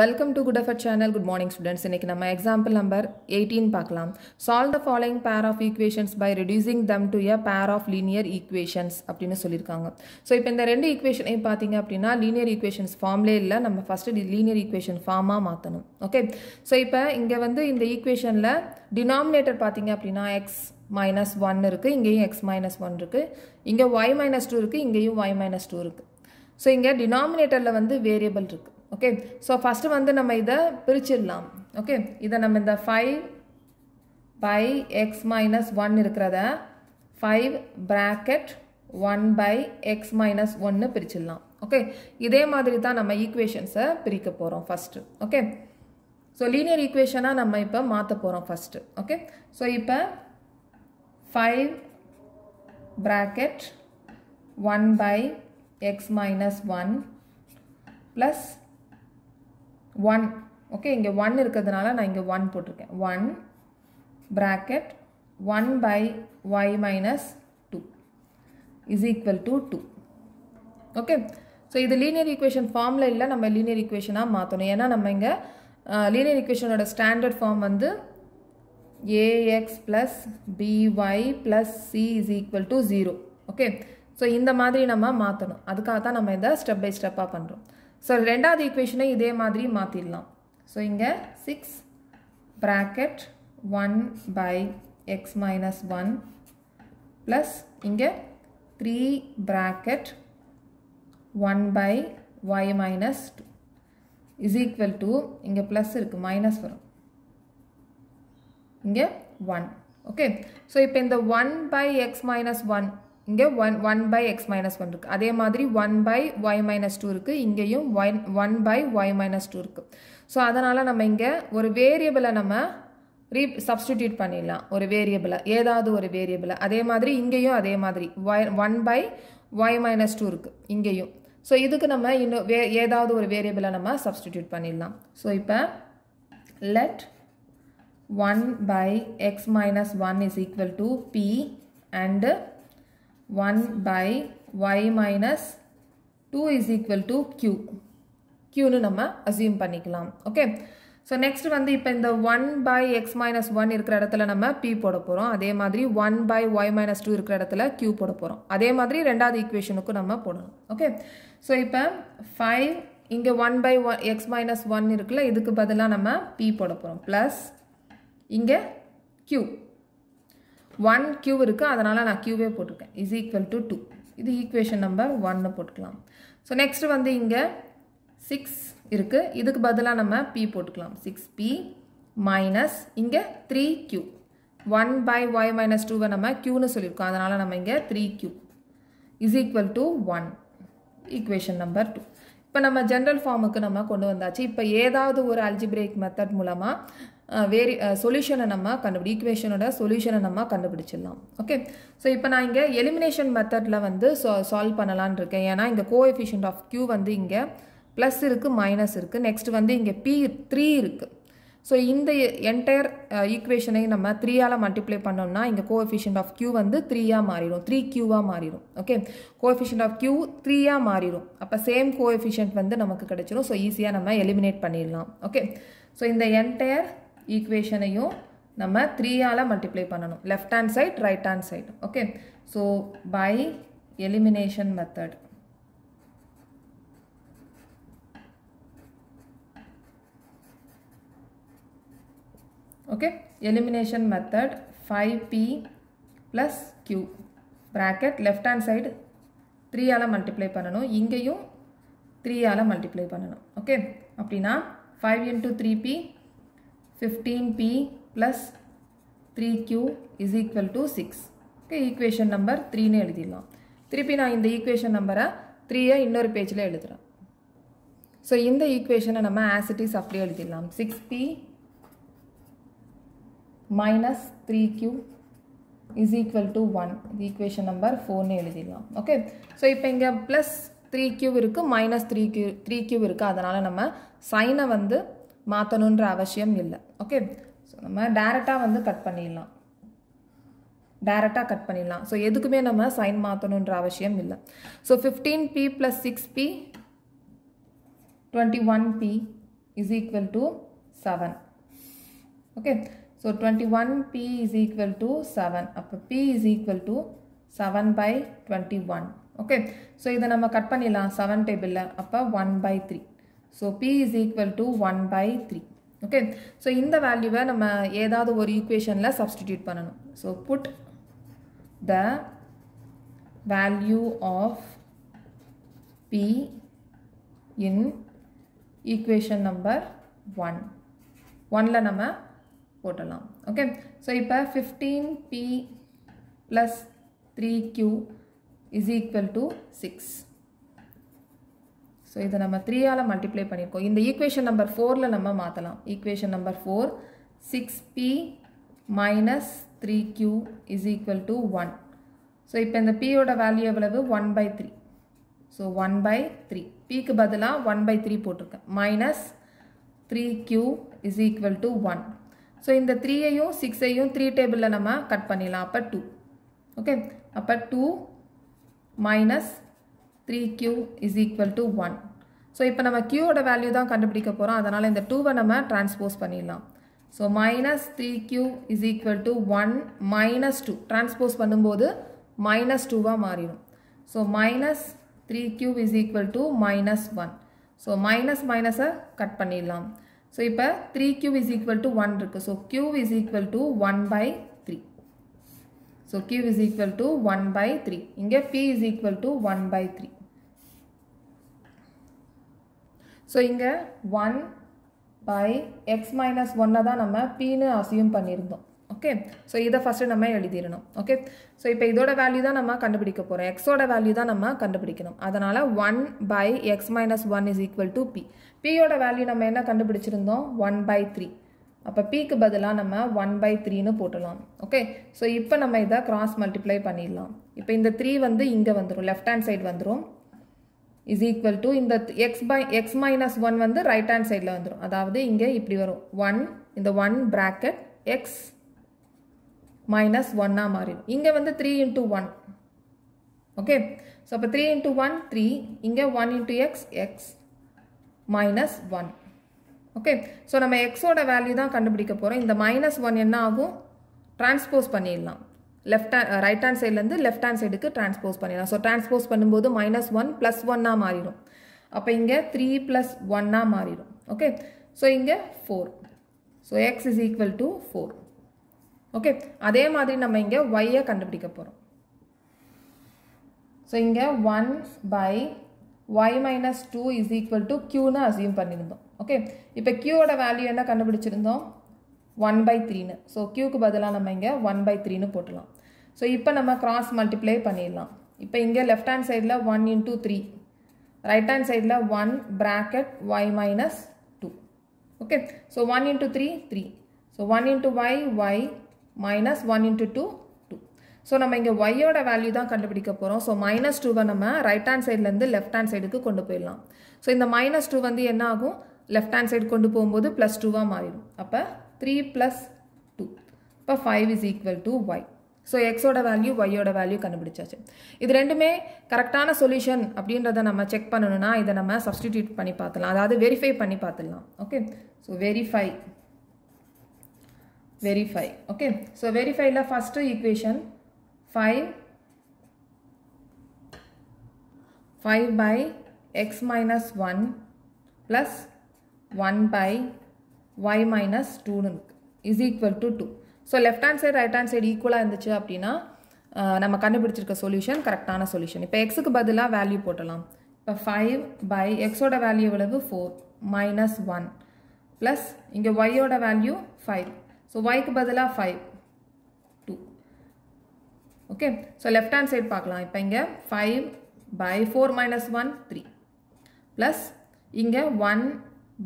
Welcome to good effort channel good morning students இன்னைக்கு நம்ம example number eighteen பார்க்கலாம். Solve the following pair of equations by reducing them to a pair of linear equations அப்படின்னு சொல்லியிருக்காங்க. So இப்போ இந்த ரெண்டு ஈக்குவேஷனையும் பார்த்தீங்க அப்படின்னா லீனியர் ஈக்குவேஷன்ஸ் ஃபார்ம்லே இல்லை. நம்ம ஃபஸ்ட்டு லீனியர் ஈக்குவேஷன் ஃபார்மாக மாற்றணும் ஓகே ஸோ இப்போ இங்கே வந்து இந்த ஈக்குவேஷனில் டினாமினேட்டர் பார்த்தீங்க அப்படின்னா எக்ஸ் மைனஸ் ஒன் இருக்குது இங்கேயும் எக்ஸ் மைனஸ் ஒன் இருக்குது இங்கே ஒய் மைனஸ் டூ இருக்குது இங்கேயும் ஒய் மைனஸ் டூ இருக்குது ஸோ இங்கே டினாமினேட்டரில் வந்து வேரியபிள் இருக்குது ஓகே ஸோ ஃபஸ்ட்டு வந்து நம்ம இதை பிரிச்சிடலாம். ஓகே இதை நம்ம இந்த five by x minus one இருக்கிறத five bracket one by x minus ஒன்று பிரிச்சிடலாம். ஓகே இதே மாதிரி தான் நம்ம ஈக்குவேஷன்ஸை பிரிக்க போகிறோம் ஃபஸ்ட்டு ஓகே ஸோ லீனியர் ஈக்குவேஷனாக நம்ம இப்போ மாற்ற போகிறோம் ஃபஸ்ட்டு ஓகே ஸோ இப்போ five bracket one by x minus one plus one okay இங்கே ஒன் இருக்கிறதுனால நான் இங்கே ஒன் போட்டிருக்கேன். One bracket one by y minus two is equal to two okay so இது லீனியர் ஈக்குவேஷன் ஃபார்மில் இல்லை நம்ம லீனியர் ஈக்குவேஷனாக மாற்றணும் ஏன்னா நம்ம இங்கே லீனியர் ஈக்குவேஷனோட ஸ்டாண்டர்ட் ஃபார்ம் வந்து a x plus b y plus c is equal to zero okay so இந்த மாதிரி நம்ம மாற்றணும் அதுக்காக தான் நம்ம இதை ஸ்டெப் பை ஸ்டெப்பாக பண்ணுறோம் ஸோ ரெண்டாவது ஈக்குவேஷனை இதே மாதிரி மாற்றிடலாம் ஸோ இங்கே six bracket one by x minus one plus இங்கே three bracket one by y minus two is equal to இங்கே ப்ளஸ் இருக்குது மைனஸ் வரும். இங்கே ஒன் ஓகே ஸோ இப்போ இந்த one by x minus one இங்கே one one by x minus one இருக்குது அதே மாதிரி one by y minus two இருக்குது இங்கேயும் one one by y minus two இருக்குது ஸோ அதனால் நம்ம இங்கே ஒரு வேரியபிளை நம்ம ரீ சப்ஸ்டிடியூட் பண்ணிடலாம். ஒரு வேரியபிளை ஏதாவது ஒரு வேரியபிளை அதே மாதிரி இங்கேயும் அதே மாதிரி. Y one by y minus two இருக்குது இங்கேயும். ஸோ இதுக்கு நம்ம இன்னும் வே ஏதாவது ஒரு வேரியபிளை நம்ம சப்ஸ்டிடியூட் பண்ணிடலாம். ஸோ இப்போ let one by x minus one is equal to p and 1 by y minus 2 is equal to q. qனு நம்ம அசியூம் பண்ணிக்கலாம். ஓகே ஸோ நெக்ஸ்ட் வந்து இப்போ இந்த one by x minus one இருக்கிற இடத்துல நம்ம பி போட போகிறோம் அதே மாதிரி one by y minus two இருக்கிற இடத்துல கியூ போட போகிறோம் அதே மாதிரி ரெண்டாவது ஈக்குவேஷனுக்கும் நம்ம போடணும். ஓகே ஸோ இப்போ ஃபைவ் இங்கே one by one x minus one இருக்குல்ல இதுக்கு பதிலாக நம்ம பி போட போகிறோம் ப்ளஸ் இங்கே கியூ ஒன் கியூ இருக்குது அதனால் நான் கியூவே போட்டிருக்கேன். இஸ் ஈக்குவல் டு டூ இது ஈக்குவேஷன் நம்பர் ஒன்னு போட்டுக்கலாம். ஸோ நெக்ஸ்ட் வந்து இங்கே சிக்ஸ் இருக்குது இதுக்கு பதிலாக நம்ம பி போட்டுக்கலாம். சிக்ஸ் பி மைனஸ் இங்கே three q one by y minus டூவை நம்ம கியூன்னு சொல்லியிருக்கோம். அதனால் நம்ம இங்கே three q is equal to one equation number two இப்போ நம்ம ஜென்ரல் ஃபார்முக்கு நம்ம கொண்டு வந்தாச்சு. இப்போ ஏதாவது ஒரு அல்ஜிபிரேக் மெத்தட் மூலமாக வேரி சொல்யூஷனை நம்ம கண்டுபிடி ஈக்குவேஷனோட சொல்யூஷனை நம்ம கண்டுபிடிச்சிடலாம். ஓகே ஸோ இப்போ நான் இங்கே எலிமினேஷன் மெத்தடில் வந்து சா சால்வ் பண்ணலான் இருக்கேன். ஏன்னா இங்கே கோஎஃபிஷியன்ட் ஆஃப் க்யூ வந்து இங்கே ப்ளஸ் இருக்குது மைனஸ் இருக்குது நெக்ஸ்ட் வந்து இங்கே பி த்ரீ இருக்குது ஸோ இந்த என்டையர் ஈக்குவேஷனை நம்ம த்ரீயால் மல்டிப்ளை பண்ணோம்னா இங்கே கோஎஃபிஷியன்ட் ஆஃப் க்யூ வந்து த்ரீயாக மாறிடும். த்ரீ க்யூவாக மாறிடும். ஓகே கோஎஃபிஷியன்ட் ஆஃப் க்யூ த்ரீயாக மாறிடும். அப்போ சேம் கோஎஃபிஷியன்ட் வந்து நமக்கு கிடைச்சிடும் ஸோ ஈஸியாக நம்ம எலிமினேட் பண்ணிடலாம். ஓகே ஸோ இந்த என்டையர் ஈக்குவேஷனையும் நம்ம த்ரீயால் மல்டிப்ளை பண்ணணும். Left hand side right hand side okay so by elimination method okay? Elimination method 5p plus q. Bracket left hand side 3 ஆல மல்டிப்ளை பண்ணணும். இங்கேயும் 3 ஆல மல்டிப்ளை பண்ணணும். ஓகே அப்படின்னா 5 into 3p 15p plus 3q is equal to 6 okay equation number த்ரீன்னு எழுதில்லாம். திருப்பி நான் இந்த equation number த்ரீயை இன்னொரு பேச்சில் எழுதுகிறேன் So, இந்த equation நம்ம as it is அப்படி எழுதில்லாம். 6p minus 3q is equal to 1 இது equation number 4 எழுதிடலாம். ஓகே ஸோ இப்போ இங்கே ப்ளஸ் த்ரீ கியூ இருக்குது மைனஸ் த்ரீ கியூ த்ரீ நம்ம சைனை வந்து மாற்றணுன்ற அவசியம் இல்லை. ஓகே ஸோ நம்ம டேரெக்டாக வந்து கட் பண்ணிடலாம். டேரெக்டாக கட் பண்ணிடலாம். ஸோ எதுக்குமே நம்ம சைன் மாற்றணுன்ற அவசியம் இல்லை. So fifteen p plus six p twenty one p is equal to seven okay so twenty one p is equal to seven அப்போ p is equal to seven by twenty one okay so இதை நம்ம cut பண்ணிடலாம். Seven டேபிளில் அப்போ one by three so p is equal to one by three okay so இந்த வேல்யூவை நம்ம ஏதாவது ஒரு ஈக்குவேஷனில் சப்ஸ்டிடியூட் பண்ணணும். So put the value of p in equation number one ஒனில் நம்ம போட்டலாம். ஓகே ஸோ இப்போ fifteen p plus three q is equal to six so இதை நம்ம த்ரீயால் மல்டிப்ளை பண்ணியிருக்கோம் இந்த ஈக்குவேஷன் நம்பர் ஃபோரில் நம்ம மாற்றலாம் equation number four six p minus three q is equal to one so இப்போ இந்த பியோட வேல்யூ எவ்வளவு? One by three so one by three பிக்கு பதிலாக ஒன் பை த்ரீ போட்டிருக்கேன். Minus three q is equal to one so இந்த த்ரீயையும் சிக்ஸையும் த்ரீ டேபிளில் நம்ம கட் பண்ணிடலாம். அப்போ டூ ஓகே அப்போ two minus three q is equal to one so இப்போ நம்ம கியூவோட வேல்யூ தான் கண்டுபிடிக்க போகிறோம் அதனால் இந்த டூவை நம்ம டிரான்ஸ்போஸ் பண்ணிடலாம். So minus three q is equal to one minus two transpose பண்ணும்போது மைனஸ் டூவாக மாறிடும். So minus three q is equal to minus one so minus மைனஸை கட் பண்ணிடலாம். ஸோ இப்போ three q is equal to one இருக்குது so q is equal to one by so q is equal to one by three இங்கே p is equal to one by three so இங்கே one by X minus ஒன்னை தான் நம்ம பின்னு assume பண்ணியிருந்தோம். Okay so இதை first நம்ம எழுதிடணும். ஓகே ஸோ இப்போ இதோட வேல்யூ தான் நம்ம கண்டுபிடிக்க போகிறோம் எக்ஸோட வேல்யூ தான் நம்ம கண்டுபிடிக்கணும். அதனால் one by x minus one is equal to p பியோட வேல்யூ நம்ம என்ன கண்டுபிடிச்சிருந்தோம்? ஒன் பை த்ரீ அப்போ பிக்கு பதிலாக நம்ம ஒன் பை த்ரீன்னு போட்டலாம் ஓகே ஸோ இப்போ நம்ம இதை கிராஸ் மல்டிப்ளை பண்ணிடலாம். இப்போ இந்த த்ரீ வந்து இங்கே வந்துடும் லெஃப்ட் ஹேண்ட் சைடு வந்துடும் இஸ் ஈக்குவல் டு இந்த x by x minus one வந்து ரைட் ஹேண்ட் சைடில் வந்துடும் அதாவது இங்கே இப்படி வரும். ஒன் இந்த ஒன் ப்ராக்கெட் எக்ஸ் மைனஸ் ஒன்னாக மாறிடும். இங்கே வந்து three into one okay so அப்போ த்ரீ இன்ட்டு ஒன் த்ரீ இங்கே one into x x minus one okay so நம்ம எக்ஸோட வேல்யூ தான் கண்டுபிடிக்க போகிறோம் இந்த மைனஸ் ஒன் என்ன ஆகும் டிரான்ஸ்போஸ் பண்ணிடலாம் லெஃப்ட் ஹேண்ட் ரைட் ஹேண்ட் சைட்லேருந்து லெஃப்ட் ஹேண்ட் சைடுக்கு டிரான்ஸ்போஸ் பண்ணிடலாம். ஸோ டிரான்ஸ்போஸ் பண்ணும்போது மைனஸ் ஒன் ப்ளஸ் ஒன்னாக மாறிடும். அப்போ இங்கே த்ரீ ப்ளஸ் ஒன்னாக மாறிடும். ஓகே ஸோ இங்கே four so x is equal to four okay அதே மாதிரி நம்ம இங்கே ஒய்யை கண்டுபிடிக்க போகிறோம் ஸோ இங்கே one by y minus two is equal to க்யூன்னு assume பண்ணியிருந்தோம் ஓகே இப்போ கியூவோட வேல்யூ என்ன கண்டுபிடிச்சிருந்தோம்? ஒன் பை த்ரீன்னு ஸோ கியூக்கு பதிலாக நம்ம இங்கே ஒன் பை த்ரீன்னு போட்டலாம் ஸோ இப்போ நம்ம கிராஸ் மல்டிப்ளை பண்ணிடலாம். இப்போ இங்கே லெஃப்ட் ஹேண்ட் சைடில் one into three right hand சைடில் one bracket y minus two okay so one into three three so one into y y minus one into two two so நம்ம இங்கே ஒய்யோட value தான் கண்டுபிடிக்க போகிறோம் ஸோ மைனஸ் டூவை நம்ம ரைட் ஹேண்ட் சைட்லேருந்து லெஃப்ட் ஹேண்ட் சைடுக்கு கொண்டு போயிடலாம். ஸோ இந்த மைனஸ் டூ வந்து என்ன ஆகும்? லெஃப்ட் ஹேண்ட் சைடு கொண்டு போகும்போது ப்ளஸ் டூவாக மாறிடும். அப்போ த்ரீ ப்ளஸ் டூ இப்போ five is equal to y so எக்ஸோட வேல்யூ ஒய்யோட வேல்யூ கண்டுபிடிச்சாச்சு. இது ரெண்டுமே கரெக்டான சொல்யூஷன் அப்படின்றத நம்ம செக் பண்ணணும்னா இதை நம்ம சப்ஸ்டிடியூட் பண்ணி பார்த்துலாம். அதாவது வெரிஃபை பண்ணி பார்த்துடலாம் okay so verify verify okay so வெரிஃபைல first equation five five by x minus one plus one by y minus டூன்னு இருக்கு. Is equal to two so left hand side right hand side ஈக்குவலாக இருந்துச்சு அப்படின்னா நம்ம கண்டுபிடிச்சிருக்க solution கரெக்டான solution இப்போ எக்ஸுக்கு பதிலாக வேல்யூ போட்டலாம். இப்போ ஃபைவ் பை எக்ஸோட வேல்யூ எவ்வளவு? ஃபோர் மைனஸ் ஒன் ப்ளஸ் இங்கே ஒய்யோட வேல்யூ ஃபைவ் ஸோ ஒய்க்கு பதிலாக five two okay so left hand side பார்க்கலாம். இப்போ இங்கே five by four minus one three plus இங்கே one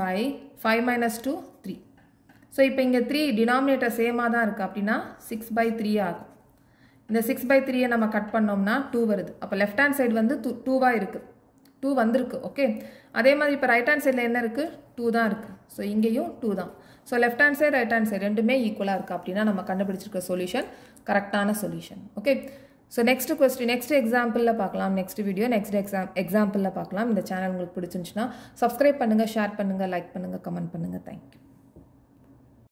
by five minus two three so இப்போ இங்கே த்ரீ டினாமினேட்டர் சேமாக தான் இருக்குது அப்படின்னா சிக்ஸ் பை த்ரீ ஆகும். இந்த சிக்ஸ் பை த்ரீயை நம்ம கட் பண்ணோம்னா டூ வருது. அப்போ லெஃப்ட் ஹேண்ட் சைடு வந்து டூ டூவாக இருக்குது டூ வந்திருக்கு ஓகே அதே மாதிரி இப்போ ரைட் ஹேண்ட் சைடில் என்ன இருக்குது டூ தான் இருக்குது ஸோ இங்கேயும் டூ தான். So left hand side right hand side ரெண்டுமே ஈக்குவலாக இருக்குது அப்படின்னா நம்ம கண்டுபிடிச்சிருக்க சொல்யூஷன் கரெக்டான solution okay so next question next எக்ஸாம்பிளில் பார்க்கலாம் நெக்ஸ்ட் வீடியோ நெக்ஸ்ட் எக்ஸாம் எக்ஸாம்பிளில் பார்க்கலாம். இந்த சேனல் உங்களுக்கு பிடிச்சிருந்துச்சுன்னா சப்ஸ்கிரைப் பண்ணுங்கள் ஷேர் பண்ணுங்கள் லைக் பண்ணுங்கள் கமெண்ட் பண்ணுங்கள் தேங்க்யூ